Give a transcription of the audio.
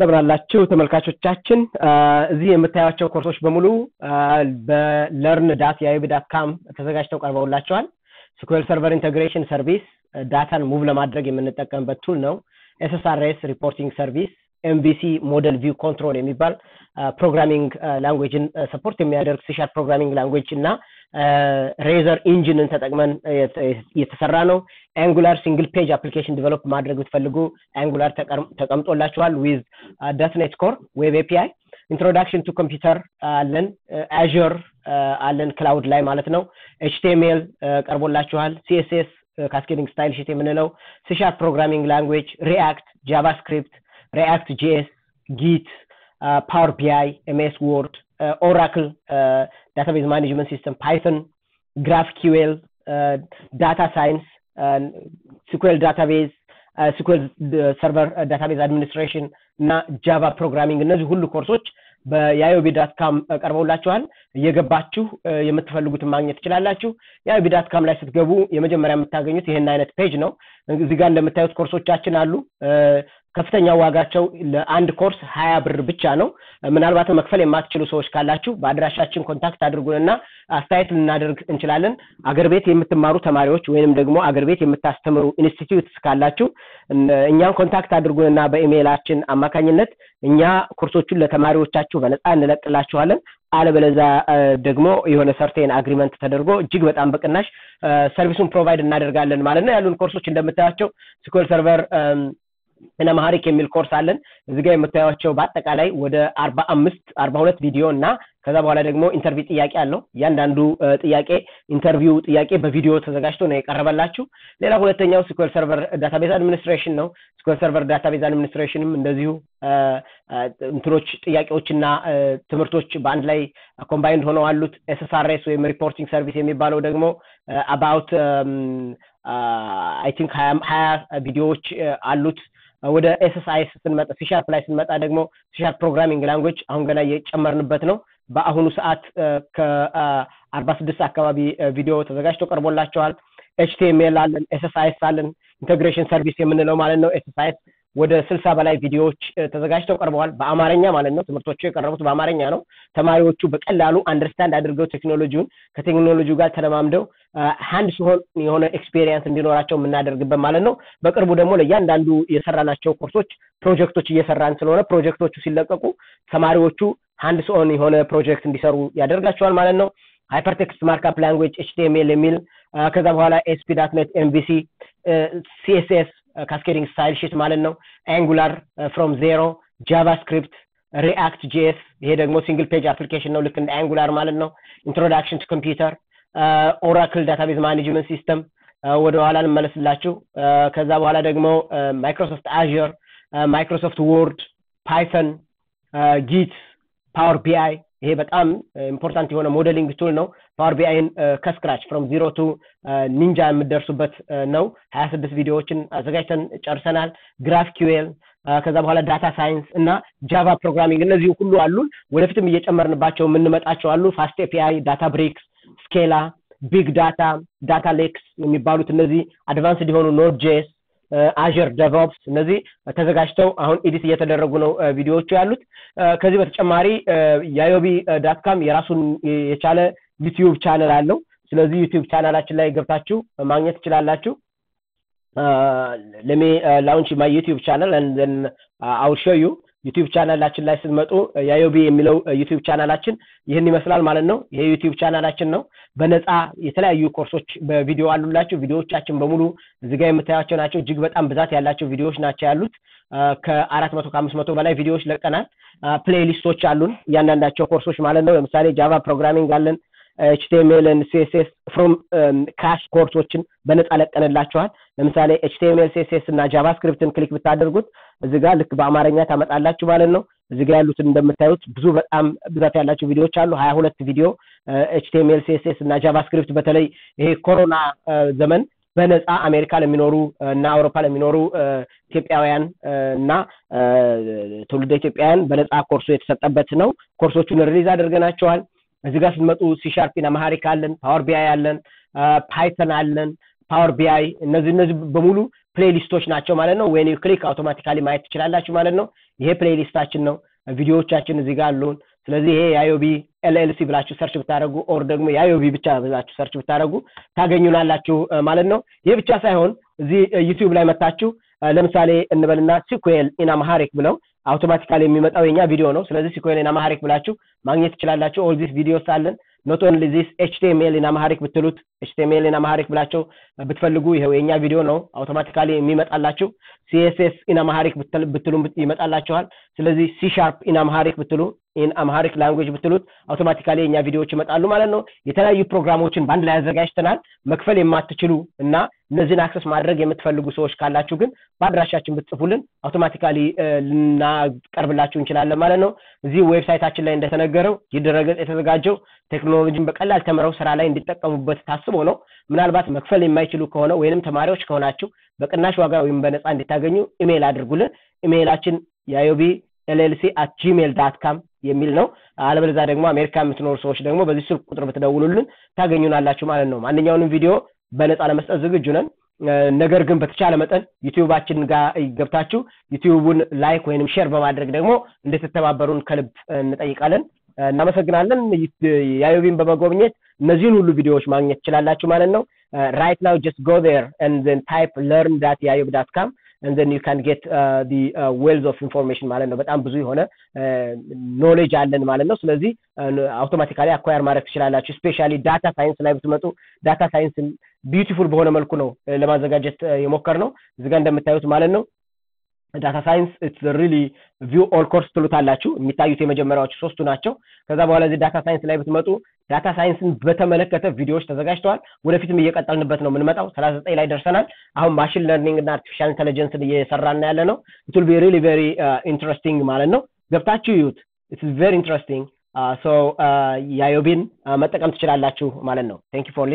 እንደምናላችሁ ተመልካቾቻችን። እዚህ የምታያቸው ኮርሶች በሙሉ በ learn dot የአዮቢ dot com ተዘጋጅተው ቀርበውላችኋል። SQL Server Integration Service data ን move ለማድረግ የምንጠቀምበት tool ነው። SSRS Reporting Service MVC Model View Control የሚባል programming language ን support የሚያደርግ ሲሻርፕ ፕሮግራሚንግ ላንጉጅ እና Razor engine ን ተጠቅመን የተሰራ ነው። Angular single page application develop ማድረግ ብትፈልጉ Angular ተቀምጦላችኋል with .NET Core Web API Introduction to Computer አለን Azure አለን cloud ላይ ማለት ነው። HTML ቀርቦላችኋል። CSS Cascading Style Sheet የምንለው። ሲሻርፕ ፕሮግራሚንግ ላንጉጅ ሪአክት ጃቫስክሪፕት ሪአክት ጂኤስ ጊት ፓወር ቢአይ ኤምኤስ ወርድ ኦራክል ዳታቤዝ ማኔጅመንት ሲስተም ፓይተን ግራፍ ኪዌል Data Science SQL Database SQL Server Database Administration እና Java programming እነዚህ ሁሉ ኮርሶች በያዮቢ dot com ቀርበውላችኋል። እየገባችሁ የምትፈልጉትን ማግኘት ትችላላችሁ። የአዮቢ dot com ላይ ስትገቡ የመጀመሪያ የምታገኙት ይህን አይነት page ነው እዚህ ጋር እንደምታዩት ኮርሶቻችን አሉ። ከፍተኛ ዋጋቸው ለአንድ ኮርስ ሀያ ብር ብቻ ነው። ምናልባትም መክፈል የማትችሉ ሰዎች ካላችሁ በአድራሻችን contact አድርጉንና አስተያየት ልናደርግ እንችላለን። አገር ቤት የምትማሩ ተማሪዎች ወይንም ደግሞ አገር ቤት የምታስተምሩ institutes ካላችሁ እኛን contact አድርጉንና በኢሜይላችን አማካኝነት እኛ ኮርሶቹን ለተማሪዎቻችሁ በነፃ እንለቅላችኋለን አለበለዛ ደግሞ የሆነ certain agreement ተደርጎ እጅግ በጣም በቅናሽ service ኡን provide እናደርጋለን ማለት ነው። ያሉን ኮርሶች እንደምታያቸው SQL Server in Amharic የሚል ኮርስ አለን። እዚህ ጋር የምታዩቸው በአጠቃላይ ወደ አርባ አምስት አርባ ሁለት ቪዲዮ እና ከዛ በኋላ ደግሞ interview ጥያቄ አለው። እያንዳንዱ ጥያቄ interview ጥያቄ በቪዲዮ ተዘጋጅቶ ነው የቀረበላችሁ። ሌላ ሁለተኛው SQL Server Database Administration ነው። SQL Server Database Administration ም እንደዚሁ እንትኖች ጥያቄዎችና ትምህርቶች በአንድ ላይ combined ሆነው አሉት። SSRS ወይም Reporting Service የሚባለው ደግሞ about I think ሀያ ቪዲዮዎች አሉት ወደ SSIS ስንመጣ ሲሻርፕ ላይ ስንመጣ ደግሞ ሲሻርፕ ፕሮግራሚንግ ላንጉጅ አሁን ገና እየጨመርንበት ነው። በአሁኑ ሰዓት ከአርባ ስድስት አካባቢ ቪዲዮ ተዘጋጅቶ ቀርቦላችኋል። HTML አለን SSIS አለን Integration Service የምንለው ማለት ነው። SSIS ወደ ስልሳ በላይ ቪዲዮዎች ተዘጋጅተው ቀርበዋል። በአማርኛ ማለት ነው። ትምህርቶቹ የቀረቡት በአማርኛ ነው። ተማሪዎቹ በቀላሉ understand አድርገው ቴክኖሎጂውን ከቴክኖሎጂው ጋር ተለማምደው hands-on የሆነ experience እንዲኖራቸው የምናደርግበት ማለት ነው። በቅርቡ ደግሞ ለእያንዳንዱ የሰራናቸው ኮርሶች ፕሮጀክቶች እየሰራን ስለሆነ ፕሮጀክቶቹ ሲለቀቁ ተማሪዎቹ hands-on የሆነ ፕሮጀክት እንዲሰሩ ያደርጋቸዋል ማለት ነው። Hypertext Markup Language HTML የሚል ከዛ በኋላ ASP.NET MVC CSS Cascading Style Sheet ማለት ነው። Angular from zero JavaScript React JS ይሄ ደግሞ single page application ነው። ልክ እንደ Angular ማለት ነው። Introduction to Computer Oracle Database Management System ወደ ኋላ እንመለስላችሁ ከዛ በኋላ ደግሞ Microsoft Azure Microsoft Word Python Git Power BI ይሄ በጣም important የሆነ modeling tool ነው። Power BI ን ከ scratch from zero to ninja የምትደርሱበት ነው። ሀያ ስድስት ቪዲዮዎችን አዘጋጅተን ጨርሰናል። GraphQL ከዛ በኋላ Data Science እና Java programming እነዚህ ሁሉ አሉን ወደፊትም እየጨመርንባቸው የምንመጣቸው አሉ። FastAPI Databricks Scala Big Data Data Lakes የሚባሉት እነዚህ advanced የሆኑ Node JS Azure DevOps እነዚህ ተዘጋጅተው አሁን edit እየተደረጉ ነው ቪዲዮዎቹ ያሉት። ከዚህ በተጨማሪ የአዮቢ dot com የራሱን የቻለ ዩቲዩብ ቻነል አለው። ስለዚህ ዩቲዩብ ቻናላችን ላይ ገብታችሁ ማግኘት ትችላላችሁ። let me launch my YouTube channel now ዩቲዩብ ቻናል ን አውል ዩቲዩብ ቻናላችን ላይ ስትመጡ የአዮቢ የሚለው ዩቲዩብ ቻናላችን ይህን ይመስላል ማለት ነው። ይሄ ዩቲዩብ ቻናላችን ነው። በነፃ የተለያዩ ኮርሶች በቪዲዮ አሉላችሁ። ቪዲዮዎቻችን በሙሉ እዚጋ የምታያቸው ናቸው። እጅግ በጣም ብዛት ያላቸው ቪዲዮዎች ናቸው ያሉት። ከአራት መቶ ከአምስት መቶ በላይ ቪዲዮዎች ለቀናል። playlist ኦች አሉን። እያንዳንዳቸው ኮርሶች ማለት ነው። ለምሳሌ Java programming አለን HTML ን CSS from scratch ኮርሶችን በነፃ ለቀንላችኋል ለምሳሌ HTML CSS እና JavaScript ን click ብታደርጉት እዚ ጋር ልክ በአማርኛ ታመጣላችሁ ማለት ነው። እዚ ጋር ያሉትን እንደምታዩት ብዙ በጣም ብዛት ያላቸው ቪዲዮዎች አሉ። ሀያ ሁለት ቪዲዮ HTML CSS እና JavaScript በተለይ ይሄ ኮሮና ዘመን በነፃ አሜሪካ ለሚኖሩ እና አውሮፓ ለሚኖሩ ኢትዮጵያውያን እና ትውልደ ኢትዮጵያውያን በነፃ ኮርሱ የተሰጠበት ነው። ኮርሶቹን release አድርገናቸዋል እዚህ ጋር ስትመጡ ሲሻርፒን አማሃሪክ አለን Power BI አለን Python አለን Power BI እነዚህ እነዚህ በሙሉ playlist ኦች ናቸው ማለት ነው። ወይም click automatically ማየት ትችላላችሁ ማለት ነው። ይሄ playlist ኣችን ነው። ቪዲዮዎቻችን እዚህ ጋር አሉን። ስለዚህ ይሄ የአዮቢ LLC ብላችሁ search ብታደርጉ or ደግሞ የአዮቢ ብቻ ብላችሁ search ብታደርጉ ታገኙናላችሁ ማለት ነው። ይህ ብቻ ሳይሆን እዚህ ዩቲዩብ ላይ መጥታችሁ ለምሳሌ እንበልና SQL in Amharic ብለው automatically የሚመጣው የኛ ቪዲዮ ነው። ስለዚህ SQL in Amharic ብላችሁ ማግኘት ትችላላችሁ። all this videos አለን። not only this HTML in Amharic ብትሉት HTML in Amharic ብላቸው ብትፈልጉ ይኸው የኛ ቪዲዮ ነው። automatically የሚመጣላችሁ CSS in Amharic ብትሉ ይመጣላችኋል። ስለዚህ C sharp in Amharic ብትሉ in Amharic language ብትሉት automatically የኛ ቪዲዮዎች ይመጣሉ ማለት ነው። የተለያዩ ፕሮግራሞችን በአንድ ላይ አዘጋጅተናል። መክፈል የማትችሉ እና እነዚህን access ማድረግ የምትፈልጉ ሰዎች ካላችሁ ግን በአድራሻችን ብትጽፉልን automatically ልናቀርብላችሁ እንችላለን ማለት ነው። እዚህ ዌብሳይታችን ላይ እንደተነገረው ይህ የተዘጋጀው ቴክኖሎጂን በቀላል ተምረው ስራ ላይ እንዲጠቀሙበት ታስቦ ነው ምናልባት መክፈል የማይችሉ ከሆነ ወይንም ተማሪዎች ከሆናችሁ በቅናሽ ዋጋ ወይም በነፃ እንዲታገኙ ኢሜይል አድርጉልን። ኢሜይላችን የአዮቢ LLC at gmail dot com የሚል ነው። አለበለዛ ደግሞ አሜሪካ የምትኖሩ ሰዎች ደግሞ በዚህ ስልክ ቁጥር ብትደውሉልን ታገኙናላችሁ ማለት ነው። ማንኛውንም ቪዲዮ በነፃ ለመስጠት ዝግጁ ነን። ነገር ግን በተቻለ መጠን ዩቲዩባችን ጋር ገብታችሁ ዩቲዩቡን like ወይንም share በማድረግ ደግሞ እንድትተባበሩን ከልብ እንጠይቃለን እናመሰግናለን። የአዮቢን በመጎብኘት እነዚህን ሁሉ ቪዲዮዎች ማግኘት ትችላላችሁ ማለት ነው። right now just go there and type learn dot የአዮብ dot com and then you can get uh, the uh, ማለት ነው። በጣም ብዙ የሆነ knowledge አለን ማለት ነው። ስለዚህ automatically acquire ማድረግ ትችላላችሁ። specially data science ላይ ብትመጡ data science ን beautiful በሆነ መልኩ ነው ለማዘጋጀት የሞከርነው እዚጋ እንደምታዩት ማለት ነው data science it's really view all course ትሉታላችሁ የሚታዩት የመጀመሪያዎቹ ሶስቱ ናቸው። ከዛ በኋላ እዚህ data science ላይ ብትመጡ data science ን በተመለከተ ቪዲዮዎች ተዘጋጅተዋል። ወደፊትም እየቀጠልንበት ነው የምንመጣው። ሰላሳ ዘጠኝ ላይ ደርሰናል። አሁን machine learning እና artificial intelligence ን እየሰራን ያለነው it'll be really very interesting ማለት ነው። ገብታችሁ ይዩት it's very interesting so የአዮቢን መጠቀም ትችላላችሁ ማለት ነው። thank for